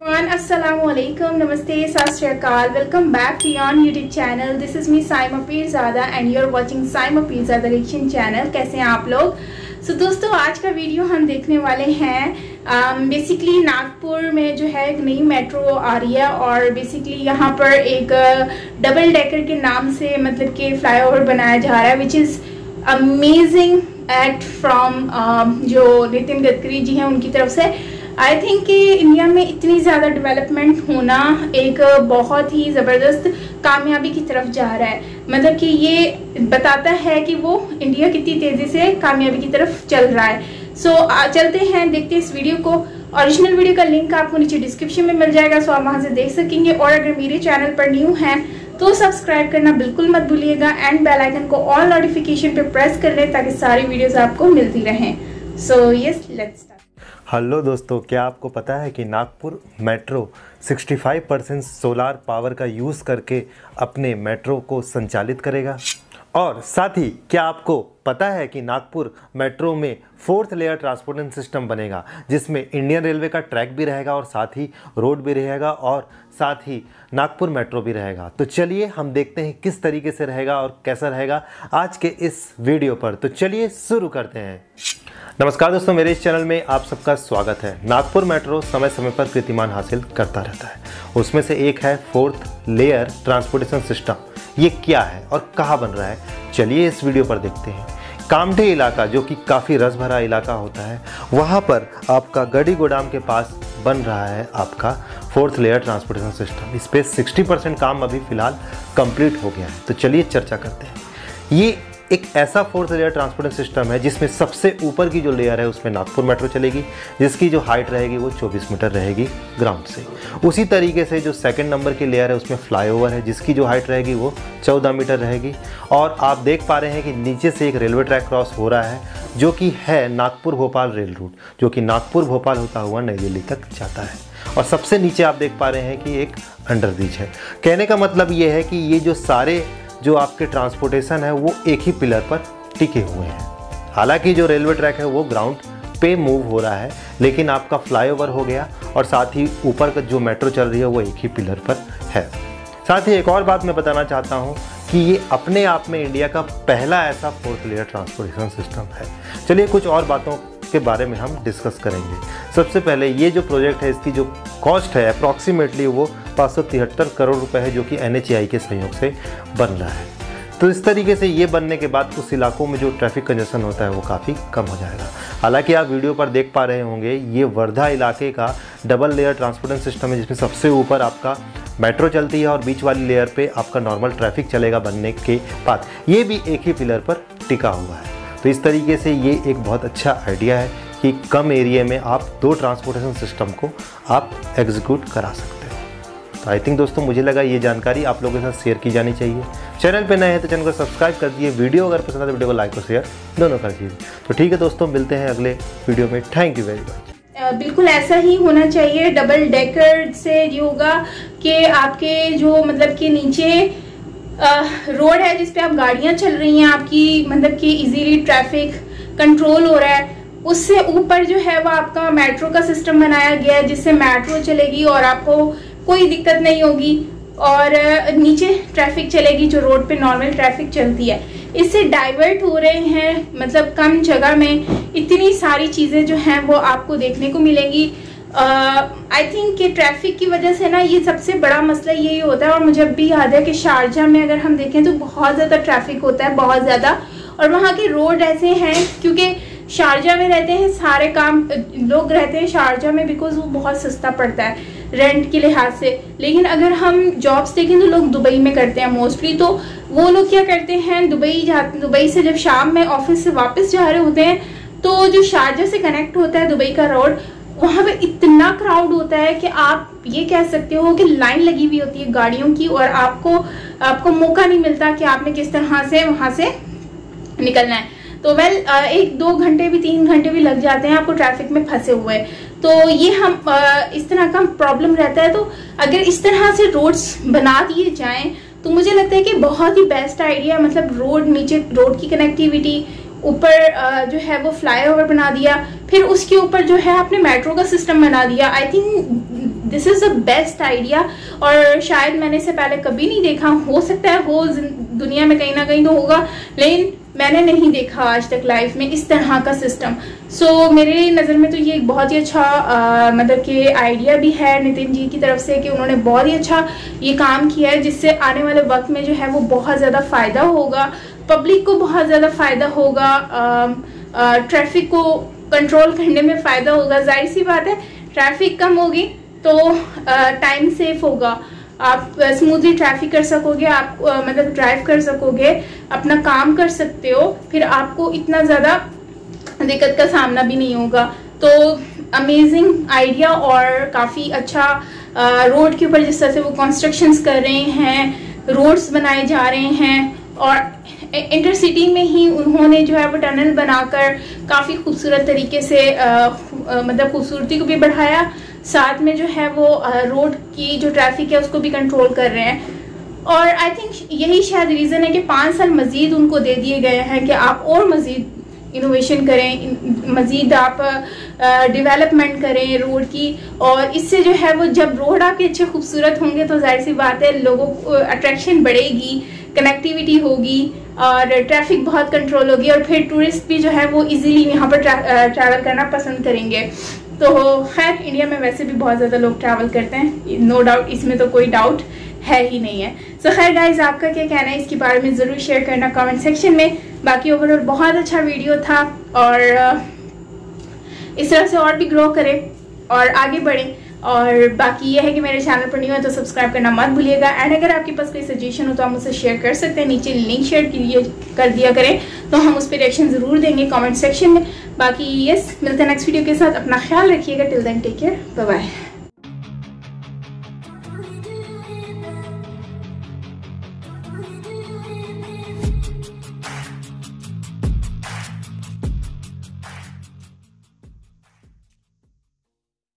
वालेकुम नमस्ते सत welcome back to your YouTube channel this is me Saima Pirzada and you are watching Saima Pirzada reaction channel कैसे हैं आप लोग? सो so, दोस्तों आज का वीडियो हम देखने वाले हैं बेसिकली um, नागपुर में जो है एक नई मेट्रो आ रही है और बेसिकली यहाँ पर एक डबल uh, डेकर के नाम से मतलब कि फ्लाईओवर बनाया जा रहा है which is amazing act from जो नितिन गडकरी जी हैं उनकी तरफ़ से। आई थिंक कि इंडिया में इतनी ज़्यादा डेवलपमेंट होना एक बहुत ही ज़बरदस्त कामयाबी की तरफ़ जा रहा है। मतलब कि ये बताता है कि वो इंडिया कितनी तेज़ी से कामयाबी की तरफ़ चल रहा है। सो so, चलते हैं देखते हैं इस वीडियो को। ओरिजिनल वीडियो का लिंक आपको नीचे डिस्क्रिप्शन में मिल जाएगा सो आप वहाँ से देख सकेंगे। और अगर मेरे चैनल पर न्यू हैं तो सब्सक्राइब करना बिल्कुल मत भूलिएगा एंड बेल आइकन को ऑल नोटिफिकेशन पे प्रेस कर लें ताकि सारी वीडियोस आपको मिलती रहें। सो यस लेट्स हेलो दोस्तों, क्या आपको पता है कि Nagpur metro 65 percent solar power का यूज़ करके अपने मेट्रो को संचालित करेगा? और साथ ही, क्या आपको पता है कि नागपुर मेट्रो में फोर्थ लेयर ट्रांसपोर्टेशन सिस्टम बनेगा, जिसमें इंडियन रेलवे का ट्रैक भी रहेगा और साथ ही रोड भी रहेगा और साथ ही नागपुर मेट्रो भी रहेगा। तो चलिए, हम देखते हैं किस तरीके से रहेगा और कैसा रहेगा आज के इस वीडियो पर। तो चलिए शुरू करते हैं। नमस्कार दोस्तों, मेरे इस चैनल में आप सबका स्वागत है। नागपुर मेट्रो समय समय पर कीर्तिमान हासिल करता रहता है। उसमें से एक है फोर्थ लेयर ट्रांसपोर्टेशन सिस्टम। ये क्या है और कहाँ बन रहा है? चलिए इस वीडियो पर देखते हैं। कामठे इलाका, जो कि काफ़ी रस भरा इलाका होता है, वहाँ पर आपका गढ़ी गोदाम के पास बन रहा है आपका फोर्थ लेयर ट्रांसपोर्टेशन सिस्टम। इस पर सिक्सटी परसेंट काम अभी फ़िलहाल कंप्लीट हो गया है। तो चलिए चर्चा करते हैं। ये एक ऐसा फोर्थ लेयर ट्रांसपोर्टिंग सिस्टम है जिसमें सबसे ऊपर की जो लेयर है उसमें नागपुर मेट्रो चलेगी, जिसकी जो हाइट रहेगी वो 24 मीटर रहेगी ग्राउंड से। उसी तरीके से जो सेकंड नंबर की लेयर है उसमें फ्लाईओवर है, जिसकी जो हाइट रहेगी वो 14 मीटर रहेगी। और आप देख पा रहे हैं कि नीचे से एक रेलवे ट्रैक क्रॉस हो रहा है, जो कि है नागपुर भोपाल रेल रूट जो कि नागपुर भोपाल होता हुआ नई दिल्ली तक जाता है। और सबसे नीचे आप देख पा रहे हैं कि एक अंडर ब्रिज है। कहने का मतलब ये है कि ये जो सारे जो आपके ट्रांसपोर्टेशन है, वो एक ही पिलर पर टिके हुए हैं। हालाँकि जो रेलवे ट्रैक है, वो ग्राउंड पे मूव हो रहा है, लेकिन आपका फ्लाईओवर हो गया और साथ ही ऊपर का जो मेट्रो चल रही है, वो एक ही पिलर पर है। साथ ही एक और बात मैं बताना चाहता हूँ कि ये अपने आप में इंडिया का पहला ऐसा फोर्थ लेयर ट्रांसपोर्टेशन सिस्टम है। चलिए कुछ और बातों के बारे में हम डिस्कस करेंगे। सबसे पहले ये जो प्रोजेक्ट है, इसकी जो कॉस्ट है अप्रॉक्सीमेटली वो पाँच करोड़ रुपए है जो कि एन के सहयोग से बन रहा है। तो इस तरीके से ये बनने के बाद उस इलाकों में जो ट्रैफ़िक कंजेशन होता है वो काफ़ी कम हो जाएगा। हालाँकि आप वीडियो पर देख पा रहे होंगे, ये वर्धा इलाके का डबल लेयर ट्रांसपोर्टेशन सिस्टम है, जिसमें सबसे ऊपर आपका मेट्रो चलती है और बीच वाली लेयर पे आपका नॉर्मल ट्रैफ़िक चलेगा बनने के बाद। ये भी एक ही पिलर पर टिका हुआ है। तो इस तरीके से ये एक बहुत अच्छा आइडिया है कि कम एरिए में आप दो ट्रांसपोर्टेशन सिस्टम को आप एग्जीक्यूट करा सकते आई थिंक दोस्तों, मुझे लगा ये जानकारी आप लोगों के साथ शेयर की जानी चाहिए। चैनल पे नए हैं तो चैनल को सब्सक्राइब कर दिए। वीडियो अगर पसंद है तो वीडियो को लाइक और शेयर दोनों कर दीजिए तो ठीक है दोस्तों, मिलते हैं अगले वीडियो में। थैंक यू वेरी मच बिल्कुल ऐसा ही होना चाहिए। डबल डेकर से ये होगा कि आपके जो मतलब कि नीचे रोड है जिसपे आप गाड़ियाँ चल रही हैं, आपकी मतलब कि इजीली ट्रैफ़िक कंट्रोल हो रहा है, उससे ऊपर जो है वो आपका मेट्रो का सिस्टम बनाया गया है, जिससे मेट्रो चलेगी और आपको कोई दिक्कत नहीं होगी। और नीचे ट्रैफ़िक चलेगी, जो रोड पे नॉर्मल ट्रैफ़िक चलती है। इससे डाइवर्ट हो रहे हैं मतलब कम जगह में इतनी सारी चीज़ें जो हैं, वो आपको देखने को मिलेंगी। आई थिंक कि ट्रैफ़िक की वजह से ना, ये सबसे बड़ा मसला यही होता है, और मुझे अब भी याद है कि शारजा में अगर हम देखें तो बहुत ज़्यादा ट्रैफ़िक होता है, बहुत ज़्यादा। और वहाँ के रोड ऐसे हैं, क्योंकि शारजा में रहते हैं, सारे काम लोग रहते हैं शारजा में बिकॉज़ वो बहुत सस्ता पड़ता है। रेंट के लिहाज से। लेकिन अगर हम जॉब्स देखें तो लोग दुबई में करते हैं मोस्टली तो वो लोग क्या करते हैं, दुबई जाते दुबई से जब शाम में ऑफ़िस से वापस जा रहे होते हैं तो जो शारजा से कनेक्ट होता है दुबई का रोड वहाँ पे इतना क्राउड होता है कि आप ये कह सकते हो कि लाइन लगी हुई होती है गाड़ियों की और आपको आपको मौका नहीं मिलता कि आपने किस तरह से वहाँ से निकलना है। तो वेल एक दो घंटे भी, तीन घंटे भी लग जाते हैं आपको ट्रैफ़िक में फंसे हुए। तो ये हम इस तरह का प्रॉब्लम रहता है। तो अगर इस तरह से रोड्स बना दिए जाएँ तो मुझे लगता है कि बहुत ही बेस्ट आइडिया मतलब रोड नीचे रोड की कनेक्टिविटी ऊपर जो है वो फ्लाईओवर बना दिया। फिर उसके ऊपर जो है आपने मेट्रो का सिस्टम बना दिया। I think this is the best idea और शायद मैंने इसे पहले कभी नहीं देखा। हो सकता है हो दुनिया में कहीं ना कहीं तो होगा। लेकिन मैंने नहीं देखा आज तक लाइफ में इस तरह का सिस्टम सो so, मेरे नज़र में तो ये एक बहुत ही अच्छा आ, मतलब कि आइडिया भी है नितिन जी की तरफ़ से कि उन्होंने बहुत ही अच्छा ये काम किया है जिससे आने वाले वक्त में जो है वो बहुत ज़्यादा फ़ायदा होगा पब्लिक को बहुत ज़्यादा फ़ायदा होगा ट्रैफ़िक को कंट्रोल करने में फ़ायदा होगा। ज़ाहिर सी बात है ट्रैफ़िक कम होगी तो टाइम सेफ़ होगा। आप स्मूथली ट्रैफ़िक कर सकोगे आप मतलब ड्राइव कर सकोगे अपना काम कर सकते हो फिर आपको इतना ज़्यादा दिक्कत का सामना भी नहीं होगा। तो अमेजिंग आइडिया और काफ़ी अच्छा रोड के ऊपर जिस तरह से वो कंस्ट्रक्शंस कर रहे हैं रोड्स बनाए जा रहे हैं और इंटरसिटी में ही उन्होंने जो है वो टनल बनाकर काफ़ी खूबसूरत तरीके से आ, आ, मतलब खूबसूरती को भी बढ़ाया। साथ में जो है वो रोड की जो ट्रैफ़िक है, उसको भी कंट्रोल कर रहे हैं। और आई थिंक यही शायद रीज़न है कि पाँच साल मज़ीद उनको दे दिए गए हैं कि आप और मज़ीद इनोवेशन करें मज़ीद आप डेवलपमेंट करें रोड की। और इससे जो है वो, जब रोड आपके अच्छे खूबसूरत होंगे तो ज़ाहिर सी बात है, लोगों को अट्रैक्शन बढ़ेगी कनेक्टिविटी होगी और ट्रैफ़िक बहुत कंट्रोल होगी। और फिर टूरिस्ट भी जो है वो इजीली यहाँ पर ट्रैवल करना पसंद करेंगे। तो खैर इंडिया में वैसे भी बहुत ज़्यादा लोग ट्रैवल करते हैं। नो डाउट इसमें तो कोई डाउट है ही नहीं है। सो खैर गाइज़ आपका क्या कहना है? इसके बारे में ज़रूर शेयर करना कमेंट सेक्शन में। बाकी ओवरऑल बहुत अच्छा वीडियो था और इस तरह से और भी ग्रो करें और आगे बढ़ें। और बाकी ये है कि मेरे चैनल पर नहीं हुआ तो सब्सक्राइब करना मत भूलिएगा। एंड अगर आपके पास कोई सजेशन हो तो आप उसे शेयर कर सकते हैं। नीचे लिंक शेयर कर दिया करें तो हम उस पर रिएक्शन ज़रूर देंगे कमेंट सेक्शन में। बाकी यस मिलते हैं नेक्स्ट वीडियो के साथ। अपना ख्याल रखिएगा। Till then take care bye bye